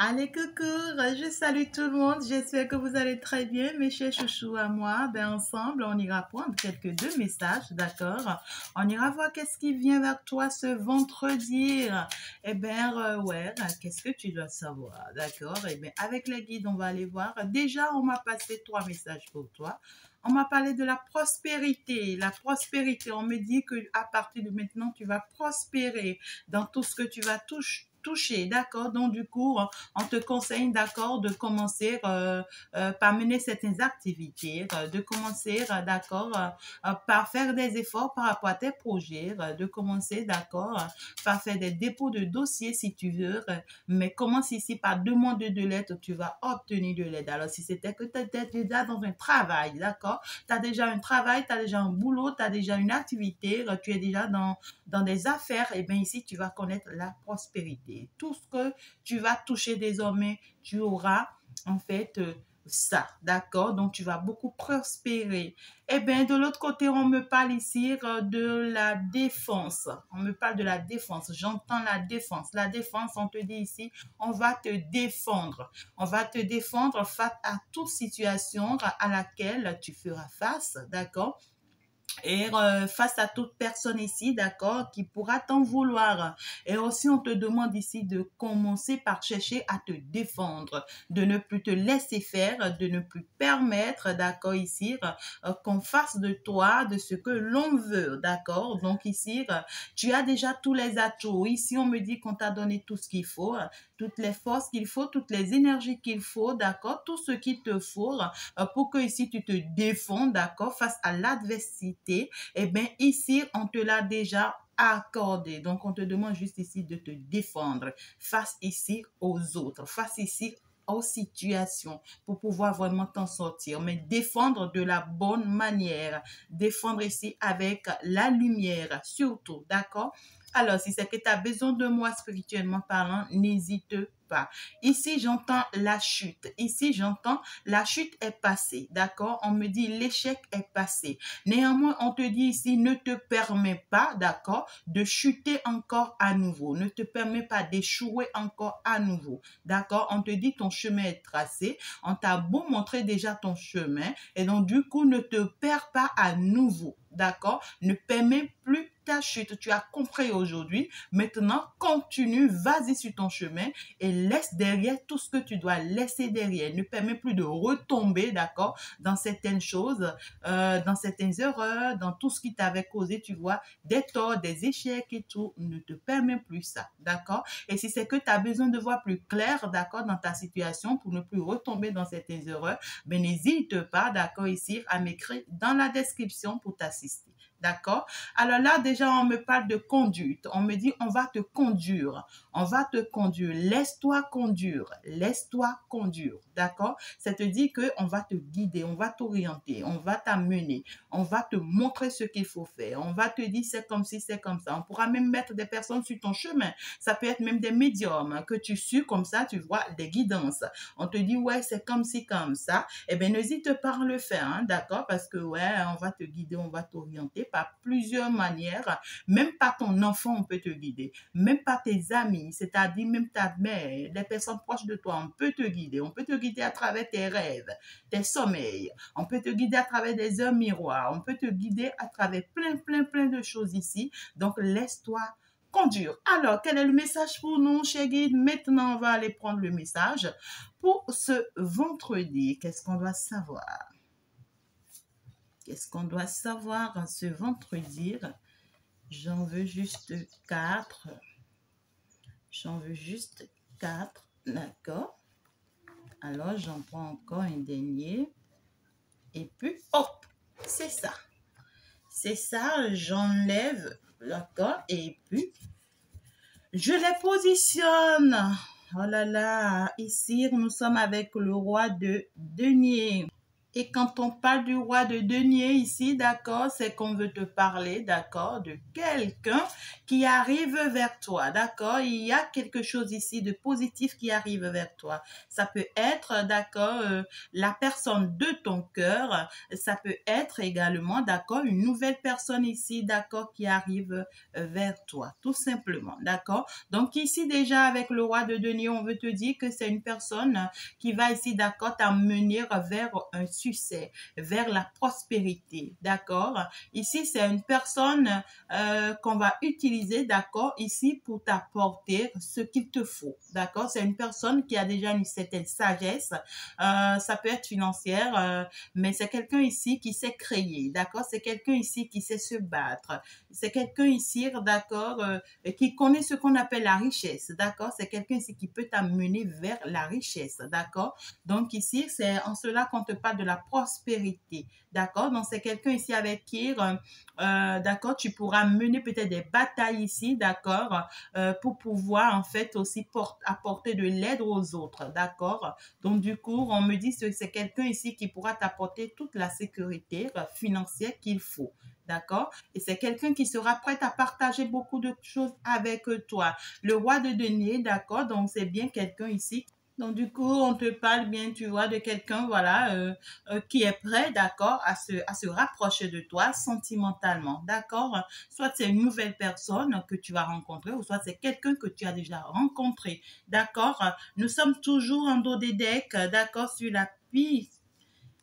Allez, coucou, je salue tout le monde. J'espère que vous allez très bien, mes chers chouchous à moi. Ben, ensemble, on ira prendre quelques deux messages, d'accord? On ira voir qu'est-ce qui vient vers toi ce vendredi. Eh ben, euh, ouais, qu'est-ce que tu dois savoir, d'accord? Eh bien, avec les guides, on va aller voir. Déjà, on m'a passé trois messages pour toi. On m'a parlé de la prospérité. La prospérité, on me dit que à partir de maintenant, tu vas prospérer dans tout ce que tu vas toucher toucher, d'accord? Donc, du coup, on te conseille, d'accord, de commencer euh, euh, par mener certaines activités, euh, de commencer, d'accord, par faire des efforts par rapport à tes projets, de commencer, d'accord, par faire des dépôts de dossiers si tu veux, mais commence ici par demander de l'aide, tu vas obtenir de l'aide? Alors, si c'était que tu étais déjà dans un travail, d'accord, tu as déjà un travail, tu as déjà un boulot, tu as déjà une activité, tu es déjà dans, dans des affaires, et bien ici, tu vas connaître la prospérité tout ce que tu vas toucher désormais, tu auras en fait euh, ça, d'accord? Donc, tu vas beaucoup prospérer. Eh bien, de l'autre côté, on me parle ici euh, de la défense. On me parle de la défense. J'entends la défense. La défense, on te dit ici, on va te défendre. On va te défendre face à toute situation à laquelle tu feras face, d'accord? Et euh, face à toute personne ici, d'accord, qui pourra t'en vouloir. Et aussi, on te demande ici de commencer par chercher à te défendre, de ne plus te laisser faire, de ne plus permettre, d'accord, ici, euh, qu'on fasse de toi de ce que l'on veut, d'accord. Donc ici, tu as déjà tous les atouts. Ici, on me dit qu'on t'a donné tout ce qu'il faut, toutes les forces qu'il faut, toutes les énergies qu'il faut, d'accord, tout ce qu'il te faut euh, pour que ici tu te défends, d'accord, face à l'adversité eh bien ici, on te l'a déjà accordé. Donc, on te demande juste ici de te défendre face ici aux autres, face ici aux situations pour pouvoir vraiment t'en sortir. Mais défendre de la bonne manière. Défendre ici avec la lumière, surtout, d'accord? Alors, si c'est que tu as besoin de moi spirituellement parlant, n'hésite pas. Ici, j'entends la chute. Ici, j'entends la chute est passée. D'accord? On me dit l'échec est passé. Néanmoins, on te dit ici, ne te permets pas, d'accord, de chuter encore à nouveau. Ne te permets pas d'échouer encore à nouveau. D'accord? On te dit ton chemin est tracé. On t'a beau montrer déjà ton chemin. Et donc, du coup, ne te perds pas à nouveau. D'accord? Ne permets plus ta chute. Tu as compris aujourd'hui. Maintenant, continue, vas-y sur ton chemin et laisse derrière tout ce que tu dois laisser derrière. Ne permets plus de retomber, d'accord, dans certaines choses, euh, dans certaines erreurs, dans tout ce qui t'avait causé, tu vois, des torts, des échecs et tout. Ne te permets plus ça, d'accord? Et si c'est que tu as besoin de voir plus clair, d'accord, dans ta situation pour ne plus retomber dans certaines erreurs, ben n'hésite pas, d'accord, ici, à m'écrire dans la description pour t'assister. D'accord? Alors là, déjà, on me parle de conduite. On me dit, on va te conduire. On va te conduire. Laisse-toi conduire. Laisse-toi conduire. D'accord? Ça te dit qu'on va te guider, on va t'orienter, on va t'amener, on va te montrer ce qu'il faut faire. On va te dire, c'est comme si, c'est comme ça. On pourra même mettre des personnes sur ton chemin. Ça peut être même des médiums que tu suis comme ça, tu vois, des guidances. On te dit, ouais, c'est comme si, comme ça. Eh bien, n'hésite pas à le faire. Hein, d'accord? Parce que, ouais, on va te guider, on va t'orienter par plusieurs manières. Même par ton enfant, on peut te guider. Même par tes amis, c'est-à-dire même ta mère, des personnes proches de toi, on peut te guider. On peut te guider à travers tes rêves, tes sommeils. On peut te guider à travers des heures miroirs. On peut te guider à travers plein, plein, plein de choses ici. Donc, laisse-toi conduire. Alors, quel est le message pour nous, chez Guide Maintenant, on va aller prendre le message pour ce vendredi. Qu'est-ce qu'on doit savoir? Qu'est-ce qu'on doit savoir ce vendredi? J'en veux juste quatre. J'en veux juste quatre. D'accord Alors, j'en prends encore un dernier. Et puis, hop, c'est ça. C'est ça, j'enlève, d'accord Et puis, je les positionne. Oh là là, ici, nous sommes avec le roi de denier. Et quand on parle du roi de denier ici, d'accord, c'est qu'on veut te parler, d'accord, de quelqu'un qui arrive vers toi, d'accord. Il y a quelque chose ici de positif qui arrive vers toi. Ça peut être, d'accord, euh, la personne de ton cœur. Ça peut être également, d'accord, une nouvelle personne ici, d'accord, qui arrive euh, vers toi, tout simplement, d'accord. Donc ici déjà avec le roi de denier, on veut te dire que c'est une personne qui va ici, d'accord, t'amener vers un succès, vers la prospérité. D'accord? Ici, c'est une personne euh, qu'on va utiliser, d'accord, ici pour t'apporter ce qu'il te faut. D'accord? C'est une personne qui a déjà une certaine sagesse. Euh, ça peut être financière, euh, mais c'est quelqu'un ici qui sait créer. D'accord? C'est quelqu'un ici qui sait se battre. C'est quelqu'un ici, d'accord, qui connaît ce qu'on appelle la richesse. D'accord? C'est quelqu'un ici qui peut t'amener vers la richesse. D'accord? Donc ici, c'est en cela qu'on te parle de la prospérité. D'accord? Donc, c'est quelqu'un ici avec qui, euh, euh, d'accord, tu pourras mener peut-être des batailles ici, d'accord, euh, pour pouvoir en fait aussi apporter de l'aide aux autres, d'accord? Donc, du coup, on me dit que c'est quelqu'un ici qui pourra t'apporter toute la sécurité financière qu'il faut. D'accord? Et c'est quelqu'un qui sera prêt à partager beaucoup de choses avec toi. Le roi de denier, d'accord? Donc, c'est bien quelqu'un ici donc, du coup, on te parle bien, tu vois, de quelqu'un, voilà, euh, euh, qui est prêt, d'accord, à se, rapprocher de toi sentimentalement, d'accord? Soit c'est une nouvelle personne que tu vas rencontrer, ou soit c'est quelqu'un que tu as déjà rencontré, d'accord? Nous sommes toujours en dos des decks, d'accord, sur la.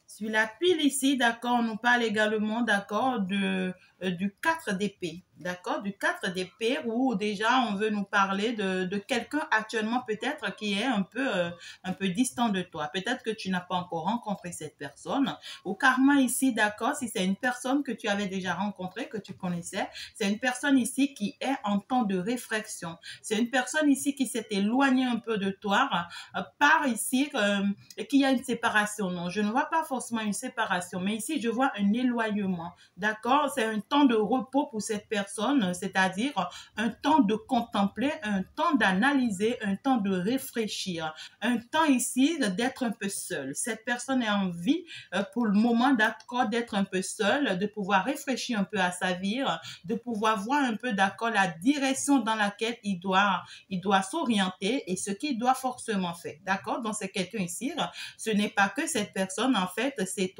Sur la pile ici, d'accord, on nous parle également, d'accord, de, du 4 d'épée d'accord, du 4 d'épée où déjà on veut nous parler de, de quelqu'un actuellement peut-être qui est un peu, euh, un peu distant de toi. Peut-être que tu n'as pas encore rencontré cette personne. Au karma ici, d'accord, si c'est une personne que tu avais déjà rencontrée, que tu connaissais, c'est une personne ici qui est en temps de réflexion. C'est une personne ici qui s'est éloignée un peu de toi euh, par ici euh, qu'il y a une séparation. Non, je ne vois pas forcément une séparation, mais ici je vois un éloignement. D'accord, c'est un temps de repos pour cette personne c'est-à-dire un temps de contempler, un temps d'analyser, un temps de réfléchir, un temps ici d'être un peu seul. Cette personne a envie euh, pour le moment d'accord d'être un peu seule, de pouvoir réfléchir un peu à sa vie, de pouvoir voir un peu d'accord la direction dans laquelle il doit, il doit s'orienter et ce qu'il doit forcément faire. D'accord? Donc c'est quelqu'un ici. Ce n'est pas que cette personne en fait s'est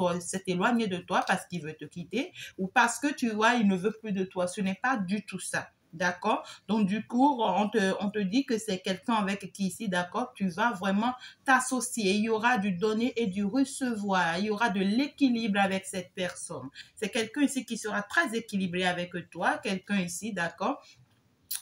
éloignée de toi parce qu'il veut te quitter ou parce que tu il ne veut plus de toi. Ce n'est pas du tout ça. D'accord? Donc, du coup, on te, on te dit que c'est quelqu'un avec qui ici, d'accord, tu vas vraiment t'associer. Il y aura du donner et du recevoir. Il y aura de l'équilibre avec cette personne. C'est quelqu'un ici qui sera très équilibré avec toi. Quelqu'un ici, d'accord,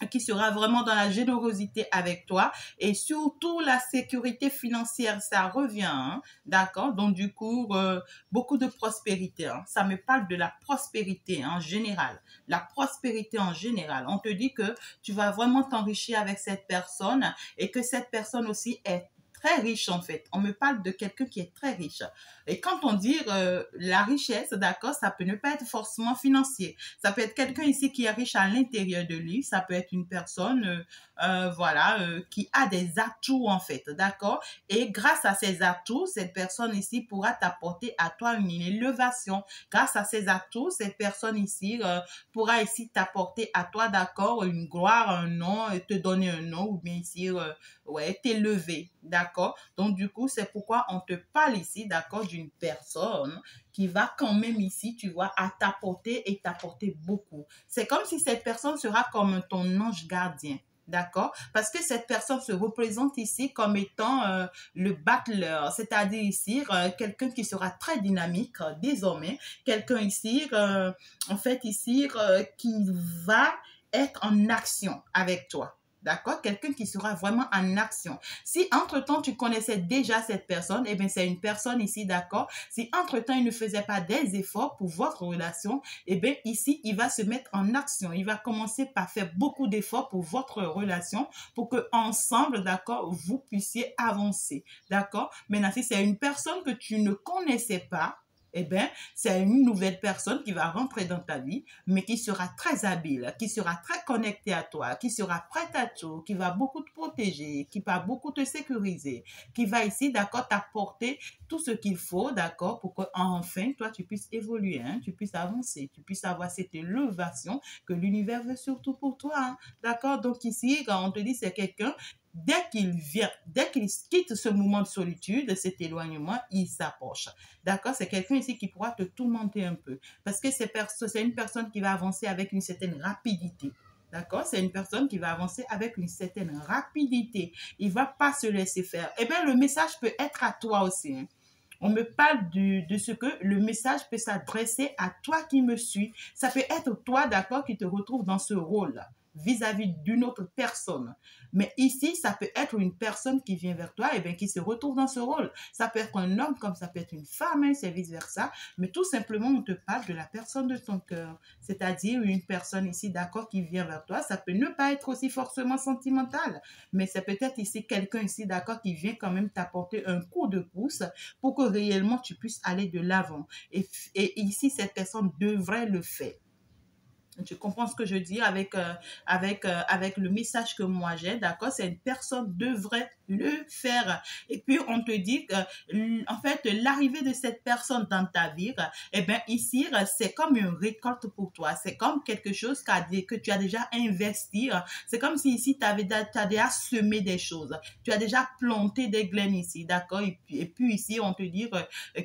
qui sera vraiment dans la générosité avec toi et surtout la sécurité financière ça revient hein. d'accord? Donc du coup euh, beaucoup de prospérité hein. ça me parle de la prospérité en général la prospérité en général on te dit que tu vas vraiment t'enrichir avec cette personne et que cette personne aussi est très riche en fait. On me parle de quelqu'un qui est très riche. Et quand on dit euh, la richesse, d'accord, ça peut ne pas être forcément financier. Ça peut être quelqu'un ici qui est riche à l'intérieur de lui. Ça peut être une personne, euh, euh, voilà, qui a des atouts en fait, d'accord. Et grâce à ces atouts, cette personne ici pourra t'apporter à toi une élévation. Grâce à ces atouts, cette personne ici pourra ici t'apporter à toi, d'accord, une gloire, un nom, te donner un nom ou bien ici, ouais, t'élever, d'accord. Donc du coup, c'est pourquoi on te parle ici, d'accord personne qui va quand même ici, tu vois, à t'apporter et t'apporter beaucoup. C'est comme si cette personne sera comme ton ange gardien. D'accord? Parce que cette personne se représente ici comme étant euh, le battleur, c'est-à-dire ici euh, quelqu'un qui sera très dynamique euh, désormais, quelqu'un ici, en fait ici, qui va être en action avec toi. D'accord? Quelqu'un qui sera vraiment en action. Si entre-temps, tu connaissais déjà cette personne, eh bien, c'est une personne ici, d'accord? Si entre-temps, il ne faisait pas des efforts pour votre relation, eh bien, ici, il va se mettre en action. Il va commencer par faire beaucoup d'efforts pour votre relation, pour que ensemble, d'accord, vous puissiez avancer. D'accord? Maintenant, si c'est une personne que tu ne connaissais pas, eh bien, c'est une nouvelle personne qui va rentrer dans ta vie, mais qui sera très habile, qui sera très connectée à toi, qui sera prête à tout, qui va beaucoup te protéger, qui va beaucoup te sécuriser, qui va ici, d'accord, t'apporter tout ce qu'il faut, d'accord, pour que enfin toi, tu puisses évoluer, hein, tu puisses avancer, tu puisses avoir cette élévation que l'univers veut surtout pour toi, hein, d'accord. Donc ici, quand on te dit c'est quelqu'un dès qu'il vient, dès qu'il quitte ce moment de solitude, cet éloignement, il s'approche. D'accord? C'est quelqu'un ici qui pourra te tourmenter un peu. Parce que c'est une personne qui va avancer avec une certaine rapidité. D'accord? C'est une personne qui va avancer avec une certaine rapidité. Il va pas se laisser faire. Eh bien, le message peut être à toi aussi. Hein. On me parle de ce que le message peut s'adresser à toi qui me suis. Ça peut être toi, d'accord, qui te retrouve dans ce rôle vis-à-vis d'une autre personne. Mais ici, ça peut être une personne qui vient vers toi et bien qui se retrouve dans ce rôle. Ça peut être un homme comme ça peut être une femme, hein, c'est vice-versa. Mais tout simplement, on te parle de la personne de ton cœur. C'est-à-dire une personne ici, d'accord, qui vient vers toi. Ça peut ne pas être aussi forcément sentimental. Mais c'est peut-être ici quelqu'un ici, d'accord, qui vient quand même t'apporter un coup de pouce pour que réellement tu puisses aller de l'avant. Et, et ici, cette personne devrait le faire. Tu comprends ce que je dis avec, euh, avec, euh, avec le message que moi j'ai, d'accord? C'est une personne devrait le faire. Et puis, on te dit que, en fait, l'arrivée de cette personne dans ta vie, eh bien, ici, c'est comme une récolte pour toi. C'est comme quelque chose que tu as déjà investi. C'est comme si ici, tu avais as déjà semé des choses. Tu as déjà planté des graines ici, d'accord? Et puis, et puis ici, on te dit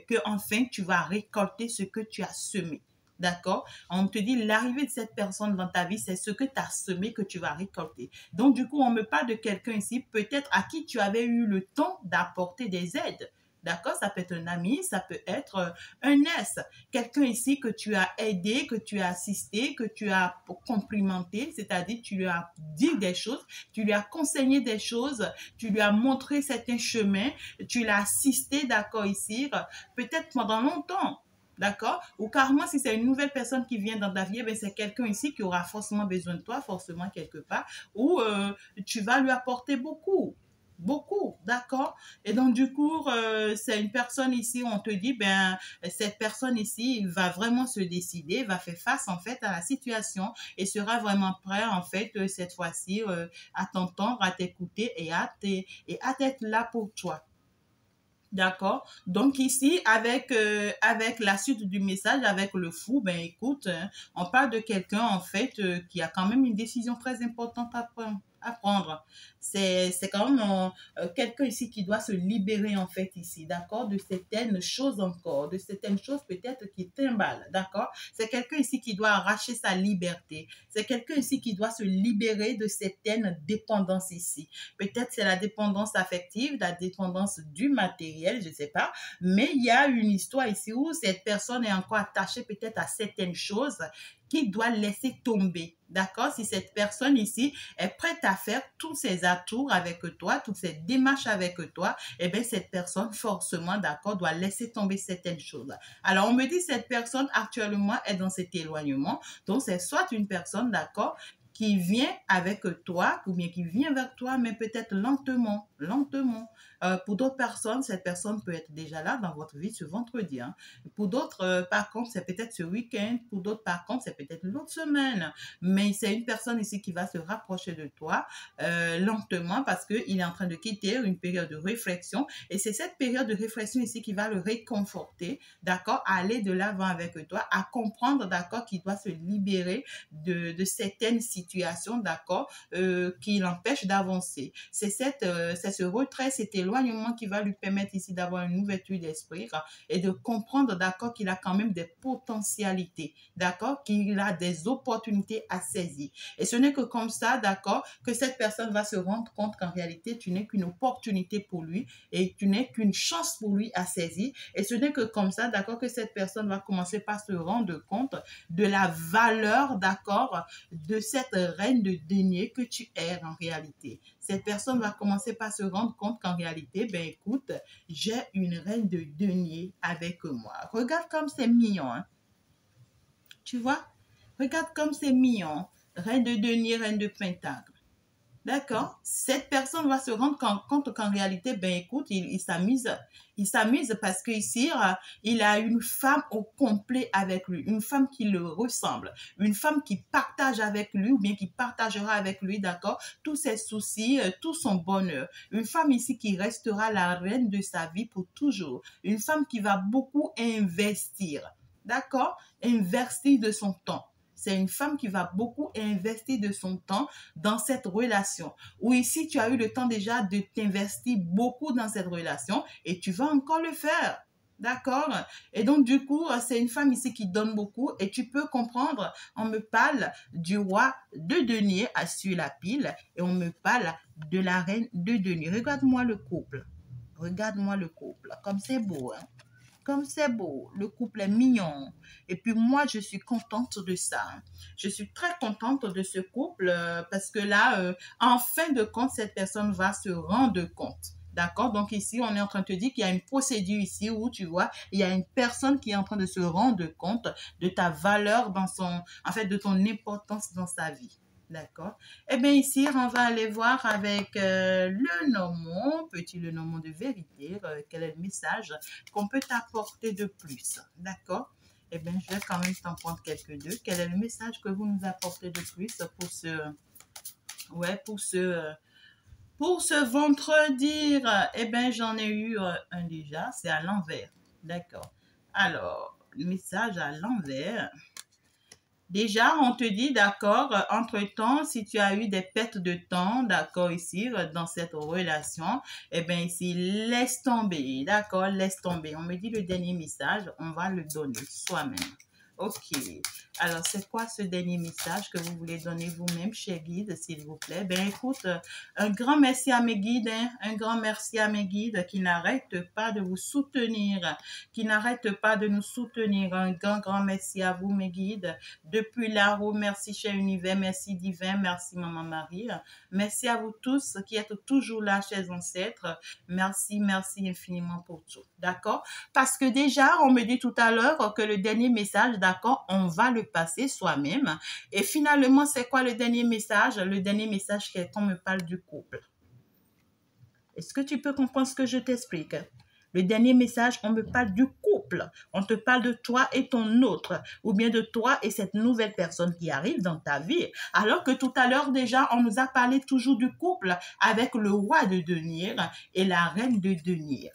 que, enfin, tu vas récolter ce que tu as semé. D'accord? On te dit l'arrivée de cette personne dans ta vie, c'est ce que tu as semé que tu vas récolter. Donc, du coup, on me parle de quelqu'un ici, peut-être à qui tu avais eu le temps d'apporter des aides. D'accord? Ça peut être un ami, ça peut être euh, un S. Quelqu'un ici que tu as aidé, que tu as assisté, que tu as complimenté, c'est-à-dire tu lui as dit des choses, tu lui as conseillé des choses, tu lui as montré certains chemins, tu l'as assisté, d'accord, ici, peut-être pendant longtemps. D'accord? Ou carrément, si c'est une nouvelle personne qui vient dans ta vie, ben, c'est quelqu'un ici qui aura forcément besoin de toi, forcément quelque part, ou euh, tu vas lui apporter beaucoup. Beaucoup, d'accord? Et donc, du coup, euh, c'est une personne ici, on te dit, ben, cette personne ici va vraiment se décider, va faire face, en fait, à la situation et sera vraiment prêt, en fait, euh, cette fois-ci, à t'entendre, à t'écouter et à être là pour toi. D'accord. Donc ici, avec, euh, avec la suite du message, avec le fou, ben écoute, hein, on parle de quelqu'un en fait euh, qui a quand même une décision très importante à prendre apprendre. C'est, quand même euh, quelqu'un ici qui doit se libérer en fait ici, d'accord, de certaines choses encore, de certaines choses peut-être qui trimballent, d'accord. C'est quelqu'un ici qui doit arracher sa liberté. C'est quelqu'un ici qui doit se libérer de certaines dépendances ici. Peut-être c'est la dépendance affective, la dépendance du matériel, je sais pas, mais il y a une histoire ici où cette personne est encore attachée peut-être à certaines choses qui doit laisser tomber. D'accord? Si cette personne ici est prête à faire tous ses atours avec toi, toutes ses démarches avec toi, eh bien, cette personne, forcément, d'accord, doit laisser tomber certaines choses. Alors, on me dit, cette personne actuellement est dans cet éloignement. Donc, c'est soit une personne, d'accord, qui vient avec toi, ou bien qui vient vers toi, mais peut-être lentement, lentement. Euh, pour d'autres personnes, cette personne peut être déjà là dans votre vie ce vendredi. Hein. Pour d'autres, euh, par contre, c'est peut-être ce week-end. Pour d'autres, par contre, c'est peut-être l'autre semaine. Mais c'est une personne ici qui va se rapprocher de toi euh, lentement parce qu'il est en train de quitter une période de réflexion. Et c'est cette période de réflexion ici qui va le réconforter, d'accord, à aller de l'avant avec toi, à comprendre, d'accord, qu'il doit se libérer de, de certaines situations d'accord, qui l'empêche d'avancer. C'est cette, ce retrait, cet éloignement qui va lui permettre ici d'avoir une ouverture d'esprit et de comprendre, d'accord, qu'il a quand même des potentialités, d'accord, qu'il a des opportunités à saisir. Et ce n'est que comme ça, d'accord, que cette personne va se rendre compte qu'en réalité, tu n'es qu'une opportunité pour lui et tu n'es qu'une chance pour lui à saisir. Et ce n'est que comme ça, d'accord, que cette personne va commencer par se rendre compte de la valeur, d'accord, de cette reine de denier que tu es en réalité. Cette personne va commencer par se rendre compte qu'en réalité, ben écoute, j'ai une reine de denier avec moi. Regarde comme c'est mignon. Hein. Tu vois? Regarde comme c'est mignon. Reine de denier, reine de pentacle. D'accord Cette personne va se rendre compte qu'en réalité, ben écoute, il, s'amuse. Il s'amuse parce qu'ici, euh, il a une femme au complet avec lui, une femme qui le ressemble, une femme qui partage avec lui ou bien qui partagera avec lui, d'accord, tous ses soucis, euh, tout son bonheur. Une femme ici qui restera la reine de sa vie pour toujours. Une femme qui va beaucoup investir, d'accord Investir de son temps c'est une femme qui va beaucoup investir de son temps dans cette relation. Ou ici, tu as eu le temps déjà de t'investir beaucoup dans cette relation et tu vas encore le faire. D'accord? Et donc, du coup, c'est une femme ici qui donne beaucoup et tu peux comprendre, on me parle du roi de denier sur la pile et on me parle de la reine de denier. Regarde-moi le couple. Regarde-moi le couple. Comme c'est beau, hein? Comme c'est beau, le couple est mignon. Et puis moi, je suis contente de ça. Je suis très contente de ce couple euh, parce que là, euh, en fin de compte, cette personne va se rendre compte. D'accord? Donc ici, on est en train de te dire qu'il y a une procédure ici où tu vois, il y a une personne qui est en train de se rendre compte de ta valeur dans son, en fait, de ton importance dans sa vie. D'accord Eh bien, ici, on va aller voir avec euh, le nomon, petit le nomon de vérité, euh, quel est le message qu'on peut t'apporter de plus. D'accord Eh bien, je vais quand même t'en prendre quelques-deux. Quel est le message que vous nous apportez de plus pour ce... Ouais, pour ce... Pour ce vendredi, eh bien, j'en ai eu euh, un déjà, c'est à l'envers. D'accord. Alors, le message à l'envers. Déjà, on te dit, d'accord, entre-temps, si tu as eu des pertes de temps, d'accord, ici, dans cette relation, eh bien, ici, laisse tomber, d'accord, laisse tomber. On me dit le dernier message, on va le donner soi-même. Ok. Alors, c'est quoi ce dernier message que vous voulez donner vous-même, cher guide, s'il vous plaît? Ben, écoute, euh, un grand merci à mes guides, hein. un grand merci à mes guides qui n'arrêtent pas de vous soutenir, qui n'arrêtent pas de nous soutenir. Un grand, grand merci à vous, mes guides. Depuis là-haut, merci, cher univers, merci divin, merci, maman Marie. Merci à vous tous qui êtes toujours là, chers ancêtres. Merci, merci infiniment pour tout. D'accord? Parce que déjà, on me dit tout à l'heure que le dernier message, d'accord, on va le passer soi-même. Et finalement, c'est quoi le dernier message? Le dernier message, qu'on me parle du couple. Est-ce que tu peux comprendre ce que je t'explique? Le dernier message, on me parle du couple. On te parle de toi et ton autre, ou bien de toi et cette nouvelle personne qui arrive dans ta vie. Alors que tout à l'heure déjà, on nous a parlé toujours du couple avec le roi de Denier et la reine de Denier.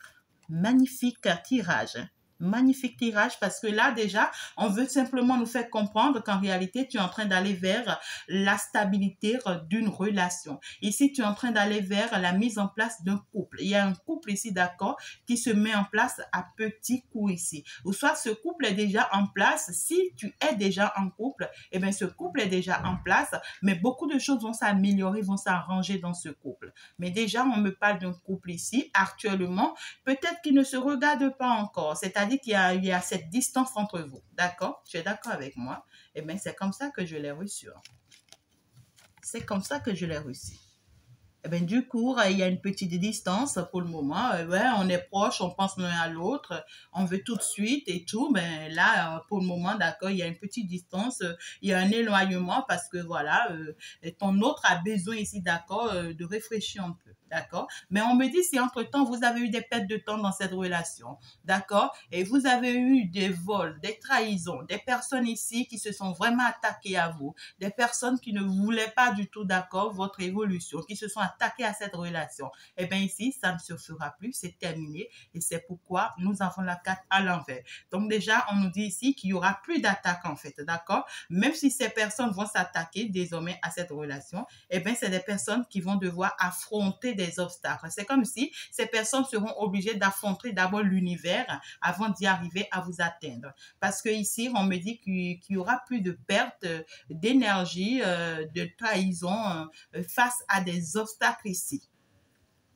Magnifique tirage magnifique tirage parce que là déjà, on veut simplement nous faire comprendre qu'en réalité, tu es en train d'aller vers la stabilité d'une relation. Ici, tu es en train d'aller vers la mise en place d'un couple. Il y a un couple ici, d'accord, qui se met en place à petits coups ici. Ou soit ce couple est déjà en place. Si tu es déjà en couple, eh bien, ce couple est déjà en place, mais beaucoup de choses vont s'améliorer, vont s'arranger dans ce couple. Mais déjà, on me parle d'un couple ici, actuellement, peut-être qu'il ne se regarde pas encore. C'est-à-dire qu'il y, a, cette distance entre vous. D'accord? Tu es d'accord avec moi? Eh bien, c'est comme ça que je l'ai reçu. C'est comme ça que je l'ai reçu. Eh bien, du coup, il y a une petite distance pour le moment. Eh on est proche, on pense l'un à l'autre, on veut tout de suite et tout. Mais là, pour le moment, d'accord, il y a une petite distance, il y a un éloignement parce que voilà, euh, ton autre a besoin ici, d'accord, euh, de réfléchir un peu. D'accord Mais on me dit si entre-temps, vous avez eu des pertes de temps dans cette relation. D'accord Et vous avez eu des vols, des trahisons, des personnes ici qui se sont vraiment attaquées à vous, des personnes qui ne voulaient pas du tout, d'accord, votre évolution, qui se sont attaquées à cette relation. Eh bien ici, ça ne se fera plus, c'est terminé. Et c'est pourquoi nous avons la carte à l'envers. Donc déjà, on nous dit ici qu'il y aura plus d'attaque en fait, d'accord Même si ces personnes vont s'attaquer désormais à cette relation, eh bien c'est des personnes qui vont devoir affronter des obstacles. C'est comme si ces personnes seront obligées d'affronter d'abord l'univers avant d'y arriver à vous atteindre. Parce que ici, on me dit qu'il y aura plus de perte d'énergie, euh, de trahison euh, face à des obstacles ici.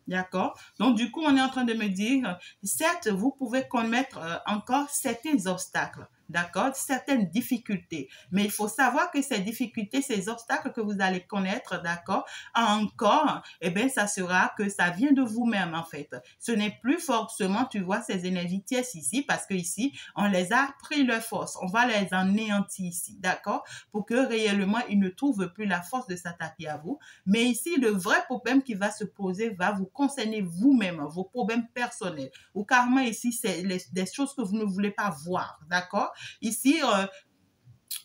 D'accord? Donc, du coup, on est en train de me dire, certes, vous pouvez commettre euh, encore certains obstacles, d'accord, certaines difficultés. Mais il faut savoir que ces difficultés, ces obstacles que vous allez connaître, d'accord, encore, eh bien, ça sera que ça vient de vous-même, en fait. Ce n'est plus forcément, tu vois, ces énergies tièces ici, parce que ici, on les a pris leur force. On va les anéantir ici, d'accord, pour que réellement, ils ne trouvent plus la force de s'attaquer à vous. Mais ici, le vrai problème qui va se poser va vous concerner vous-même, vos problèmes personnels. Ou carrément ici, c'est des choses que vous ne voulez pas voir, d'accord? Ici, euh,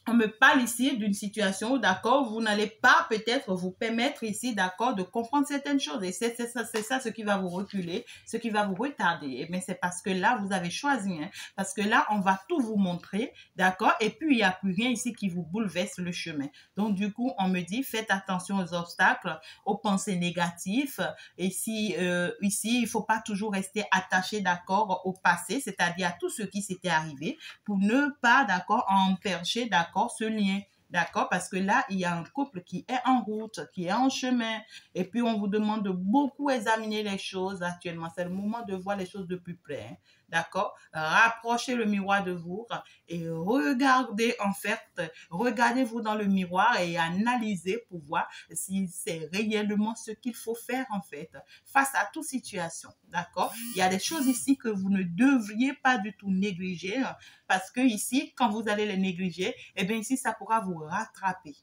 on me parle ici d'une situation d'accord, vous n'allez pas peut-être vous permettre ici, d'accord, de comprendre certaines choses. Et c'est ça, ça ce qui va vous reculer, ce qui va vous retarder. Mais c'est parce que là, vous avez choisi, hein, parce que là, on va tout vous montrer, d'accord, et puis il n'y a plus rien ici qui vous bouleverse le chemin. Donc, du coup, on me dit, faites attention aux obstacles, aux pensées négatives. Et si, euh, ici, il faut pas toujours rester attaché, d'accord, au passé, c'est-à-dire à tout ce qui s'était arrivé, pour ne pas, d'accord, en percher, d'accord, ce lien. D'accord Parce que là, il y a un couple qui est en route, qui est en chemin. Et puis, on vous demande de beaucoup examiner les choses actuellement. C'est le moment de voir les choses de plus près. Hein. D'accord? Rapprochez le miroir de vous et regardez en fait, regardez-vous dans le miroir et analysez pour voir si c'est réellement ce qu'il faut faire en fait face à toute situation. D'accord? Il y a des choses ici que vous ne devriez pas du tout négliger parce que ici, quand vous allez les négliger, eh bien ici, ça pourra vous rattraper.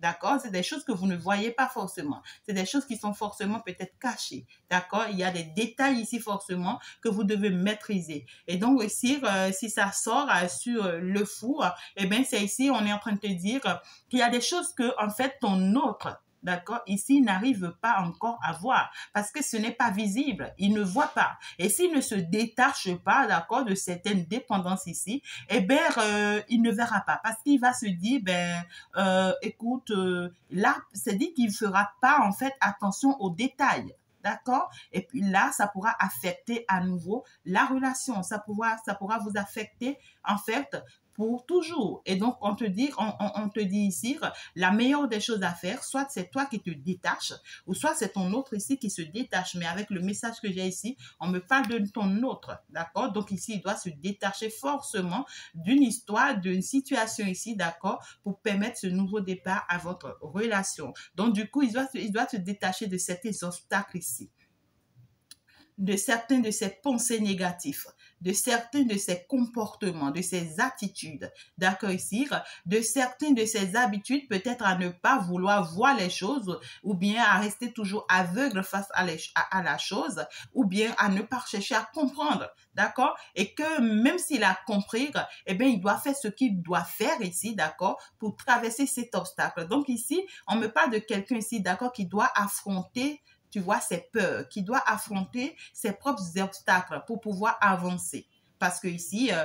D'accord? C'est des choses que vous ne voyez pas forcément. C'est des choses qui sont forcément peut-être cachées. D'accord? Il y a des détails ici forcément que vous devez maîtriser. Et donc ici, euh, si ça sort euh, sur le four, eh bien c'est ici, on est en train de te dire qu'il y a des choses que en fait ton autre d'accord, ici, n'arrive pas encore à voir parce que ce n'est pas visible. Il ne voit pas. Et s'il ne se détache pas, d'accord, de certaines dépendances ici, eh bien, euh, il ne verra pas parce qu'il va se dire, ben, euh, écoute, euh, là, c'est dit qu'il ne fera pas, en fait, attention aux détails. D'accord? Et puis là, ça pourra affecter à nouveau la relation. Ça pourra, ça pourra vous affecter, en fait, pour toujours. Et donc, on te dit, on, te dit ici, la meilleure des choses à faire, soit c'est toi qui te détaches, ou soit c'est ton autre ici qui se détache. Mais avec le message que j'ai ici, on me parle de ton autre, d'accord? Donc ici, il doit se détacher forcément d'une histoire, d'une situation ici, d'accord? Pour permettre ce nouveau départ à votre relation. Donc, du coup, il doit, il doit se détacher de certains obstacles ici de certains de ces pensées négatives de certains de ses comportements, de ses attitudes, ici, de certaines de ses habitudes, peut-être à ne pas vouloir voir les choses, ou bien à rester toujours aveugle face à, à, la chose, ou bien à ne pas chercher à comprendre, d'accord? Et que même s'il a compris, eh bien, il doit faire ce qu'il doit faire ici, d'accord, pour traverser cet obstacle. Donc ici, on me parle de quelqu'un ici, d'accord, qui doit affronter tu vois, ses peurs, qui doit affronter ses propres obstacles pour pouvoir avancer. Parce que ici, euh,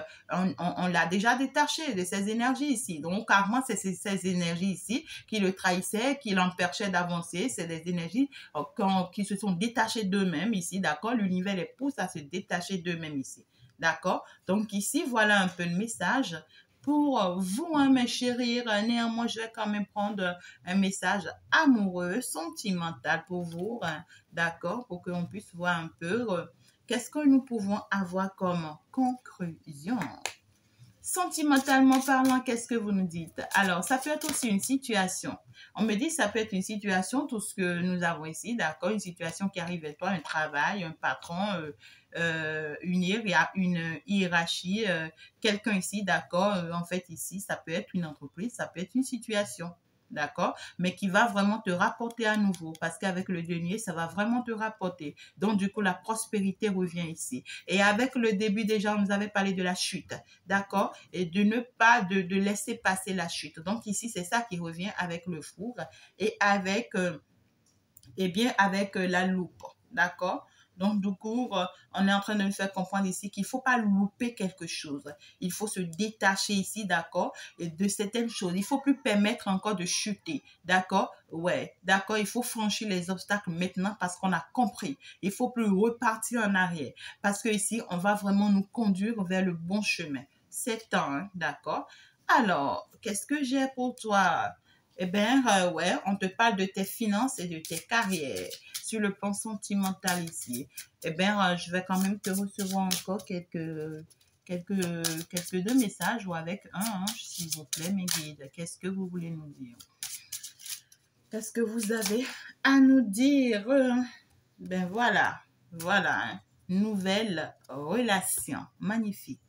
on, l'a déjà détaché de ses énergies ici. Donc, carrément, c'est ces, énergies ici qui le trahissaient, qui l'empêchaient d'avancer. C'est des énergies euh, qui se sont détachées d'eux-mêmes ici, d'accord? L'univers les pousse à se détacher d'eux-mêmes ici. D'accord? Donc ici, voilà un peu le message pour vous, hein, mes chéris. Néanmoins, je vais quand même prendre un message amoureux, sentimental pour vous, hein, d'accord, pour qu'on puisse voir un peu euh, qu'est-ce que nous pouvons avoir comme conclusion. Sentimentalement parlant, qu'est-ce que vous nous dites? Alors, ça peut être aussi une situation. On me dit ça peut être une situation, tout ce que nous avons ici, d'accord Une situation qui arrive à toi, un travail, un patron, euh, euh, une, une hiérarchie, euh, quelqu'un ici, d'accord euh, En fait, ici, ça peut être une entreprise, ça peut être une situation d'accord Mais qui va vraiment te rapporter à nouveau, parce qu'avec le denier, ça va vraiment te rapporter. Donc, du coup, la prospérité revient ici. Et avec le début déjà, on nous avait parlé de la chute, d'accord Et de ne pas, de, laisser passer la chute. Donc, ici, c'est ça qui revient avec le four et avec, eh bien, avec la loupe, d'accord donc, du coup, euh, on est en train de me faire comprendre ici qu'il ne faut pas louper quelque chose. Il faut se détacher ici, d'accord, de certaines choses. Il ne faut plus permettre encore de chuter, d'accord? Ouais, d'accord, il faut franchir les obstacles maintenant parce qu'on a compris. Il faut plus repartir en arrière parce que ici, on va vraiment nous conduire vers le bon chemin. C'est temps, hein, d'accord? Alors, qu'est-ce que j'ai pour toi? Eh bien, euh, ouais, on te parle de tes finances et de tes carrières le plan sentimental ici. Eh bien, euh, je vais quand même te recevoir encore quelques, quelques, quelques deux messages ou avec un ange, s'il vous plaît, mes guides. Qu'est-ce que vous voulez nous dire? Qu'est-ce que vous avez à nous dire? Ben voilà, voilà, hein. nouvelle relation, magnifique.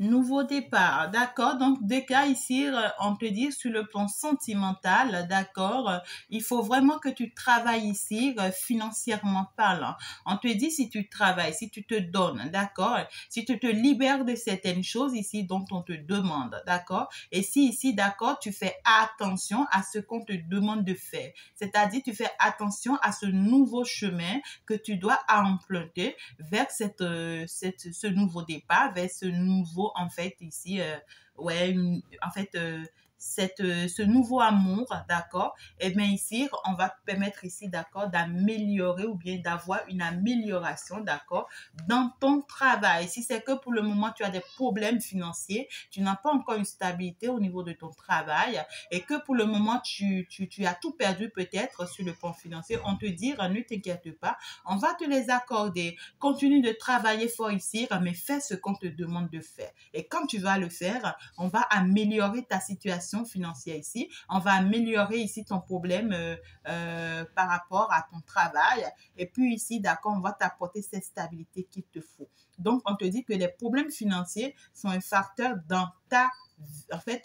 Nouveau départ, d'accord. Donc, des cas ici, euh, on te dit sur le plan sentimental, d'accord. Euh, il faut vraiment que tu travailles ici euh, financièrement parlant. On te dit si tu travailles, si tu te donnes, d'accord. Si tu te libères de certaines choses ici dont on te demande, d'accord. Et si ici, d'accord, tu fais attention à ce qu'on te demande de faire. C'est-à-dire, tu fais attention à ce nouveau chemin que tu dois emprunter vers cette, cette, ce nouveau départ, vers ce nouveau en fait, ici, euh, ouais, en fait, euh, cette, euh, ce nouveau amour, d'accord, et eh bien ici, on va permettre ici, d'accord, d'améliorer ou bien d'avoir une amélioration, d'accord, dans ton travail. Si c'est que pour le moment, tu as des problèmes financiers, tu n'as pas encore une stabilité au niveau de ton travail et que pour le moment, tu, tu, tu as tout perdu peut-être sur le plan financier, on te dit, ne t'inquiète pas, on va te les accorder. Continue de travailler fort ici, mais fais ce qu'on te demande de faire. Et quand tu vas le faire, on va améliorer ta situation financière ici. On va améliorer ici ton problème euh, euh, par rapport à ton travail. Et puis ici, d'accord, on va t'apporter cette stabilité qu'il te faut. Donc, on te dit que les problèmes financiers sont un facteur dans ta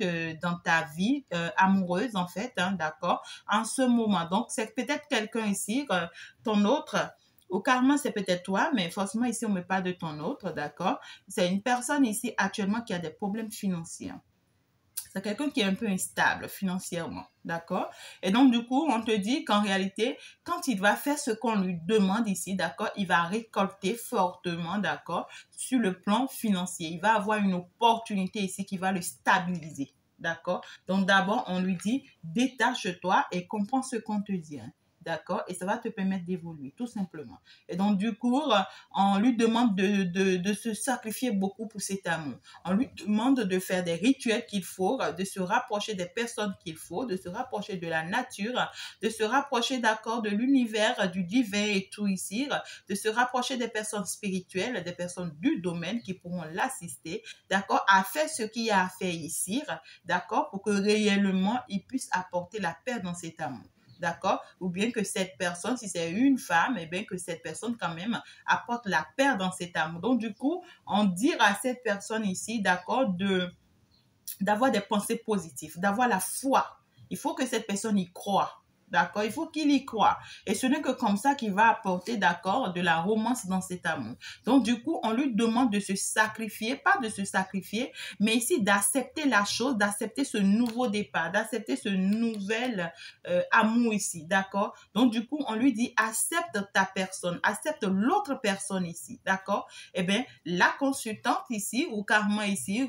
euh, vie amoureuse, en fait, hein, d'accord, en ce moment. Donc, c'est peut-être quelqu'un ici, ton autre, ou carrément, c'est peut-être toi, mais forcément, ici, on met pas de ton autre, d'accord? C'est une personne ici actuellement qui a des problèmes financiers. C'est quelqu'un qui est un peu instable financièrement, d'accord? Et donc, du coup, on te dit qu'en réalité, quand il va faire ce qu'on lui demande ici, d'accord, il va récolter fortement, d'accord, sur le plan financier. Il va avoir une opportunité ici qui va le stabiliser, d'accord? Donc, d'abord, on lui dit, détache-toi et comprends ce qu'on te dit. Hein. D'accord Et ça va te permettre d'évoluer, tout simplement. Et donc, du coup, on lui demande de, de, de, se sacrifier beaucoup pour cet amour. On lui demande de faire des rituels qu'il faut, de se rapprocher des personnes qu'il faut, de se rapprocher de la nature, de se rapprocher, d'accord, de l'univers, du divin et tout ici, de se rapprocher des personnes spirituelles, des personnes du domaine qui pourront l'assister, d'accord, à faire ce qu'il y a à faire ici, d'accord, pour que réellement il puisse apporter la paix dans cet amour d'accord? Ou bien que cette personne, si c'est une femme, et eh bien que cette personne quand même apporte la paix dans cet amour. Donc du coup, on dit à cette personne ici, d'accord, de d'avoir des pensées positives, d'avoir la foi. Il faut que cette personne y croit. D'accord? Il faut qu'il y croit. Et ce n'est que comme ça qu'il va apporter, d'accord, de la romance dans cet amour. Donc, du coup, on lui demande de se sacrifier, pas de se sacrifier, mais ici d'accepter la chose, d'accepter ce nouveau départ, d'accepter ce nouvel euh, amour ici, d'accord? Donc, du coup, on lui dit, accepte ta personne, accepte l'autre personne ici, d'accord? Eh bien, la consultante ici, ou carrément ici,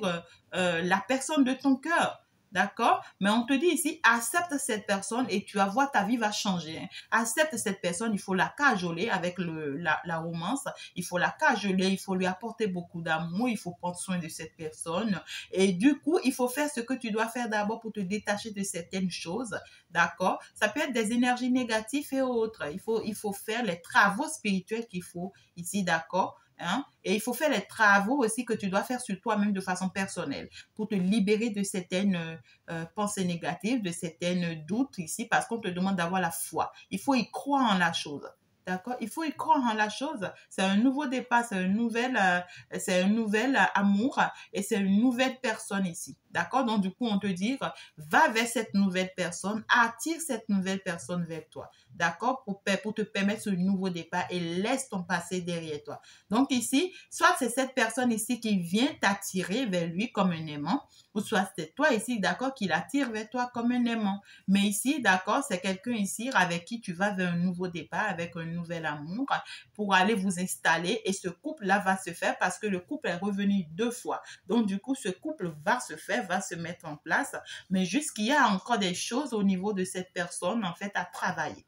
euh, la personne de ton cœur, D'accord? Mais on te dit ici, accepte cette personne et tu vas voir, ta vie va changer. Hein. Accepte cette personne, il faut la cajoler avec la romance. Il faut la cajoler, il faut lui apporter beaucoup d'amour, il faut prendre soin de cette personne. Et du coup, il faut faire ce que tu dois faire d'abord pour te détacher de certaines choses. D'accord? Ça peut être des énergies négatives et autres. Il faut, il faut faire les travaux spirituels qu'il faut ici, d'accord? Hein? Et il faut faire les travaux aussi que tu dois faire sur toi-même de façon personnelle pour te libérer de certaines euh, euh, pensées négatives, de certaines doutes ici, parce qu'on te demande d'avoir la foi. Il faut y croire en la chose. D'accord Il faut y croire en la chose. C'est un nouveau départ, c'est un nouvel, euh, un nouvel amour et c'est une nouvelle personne ici. D'accord Donc, du coup, on te dit, va vers cette nouvelle personne, attire cette nouvelle personne vers toi d'accord, pour, pour te permettre ce nouveau départ et laisse ton passé derrière toi. Donc ici, soit c'est cette personne ici qui vient t'attirer vers lui comme un aimant, ou soit c'est toi ici, d'accord, qui l'attire vers toi comme un aimant. Mais ici, d'accord, c'est quelqu'un ici avec qui tu vas vers un nouveau départ, avec un nouvel amour, pour aller vous installer et ce couple-là va se faire parce que le couple est revenu deux fois. Donc du coup, ce couple va se faire, va se mettre en place, mais jusqu'il y a encore des choses au niveau de cette personne, en fait, à travailler.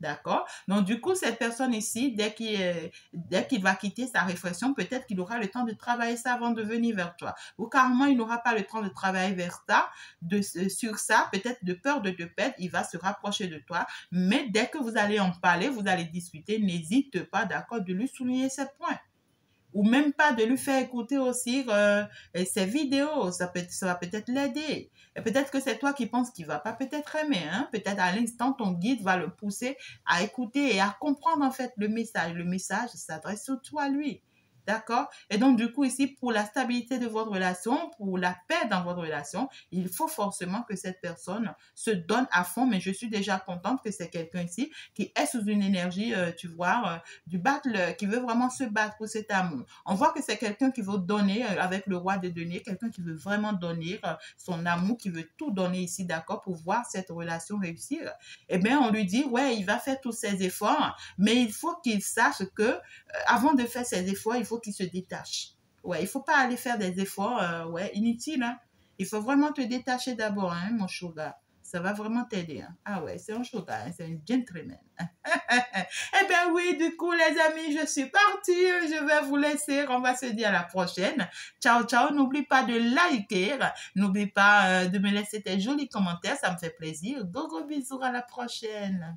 D'accord Donc, du coup, cette personne ici, dès qu'il dès qu'il va quitter sa réflexion, peut-être qu'il aura le temps de travailler ça avant de venir vers toi. Ou carrément, il n'aura pas le temps de travailler vers ça, de, sur ça, peut-être de peur de te perdre, il va se rapprocher de toi. Mais dès que vous allez en parler, vous allez discuter, n'hésite pas, d'accord, de lui souligner ce point ou même pas de lui faire écouter aussi euh, ses vidéos. Ça, peut, ça va peut-être l'aider. Peut-être que c'est toi qui penses qu'il va pas peut-être aimer. Hein? Peut-être à l'instant, ton guide va le pousser à écouter et à comprendre en fait le message. Le message s'adresse surtout à lui. D'accord? Et donc, du coup, ici, pour la stabilité de votre relation, pour la paix dans votre relation, il faut forcément que cette personne se donne à fond. Mais je suis déjà contente que c'est quelqu'un ici qui est sous une énergie, euh, tu vois, euh, du battle, qui veut vraiment se battre pour cet amour. On voit que c'est quelqu'un qui veut donner euh, avec le roi de donner, quelqu'un qui veut vraiment donner son amour, qui veut tout donner ici, d'accord, pour voir cette relation réussir. Eh bien, on lui dit, ouais, il va faire tous ses efforts, mais il faut qu'il sache que avant de faire ses efforts, il faut qui se détache. Ouais, il faut pas aller faire des efforts euh, ouais, inutiles. Hein. Il faut vraiment te détacher d'abord, hein, mon sugar. Ça va vraiment t'aider. Hein. Ah ouais, c'est un sugar, hein, c'est un gentleman. eh bien oui, du coup, les amis, je suis partie. Je vais vous laisser. On va se dire à la prochaine. Ciao, ciao. N'oublie pas de liker. N'oublie pas euh, de me laisser tes jolis commentaires. Ça me fait plaisir. Gros, gros bisous. À la prochaine.